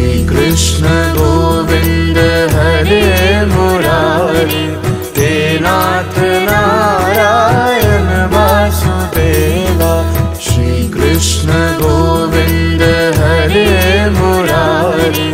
श्रीकृष्ण गोविन्द हरे मुरारि ते नाथ नारायण वासुदेवा श्रीकृष्ण गोविन्द हरे मुरारि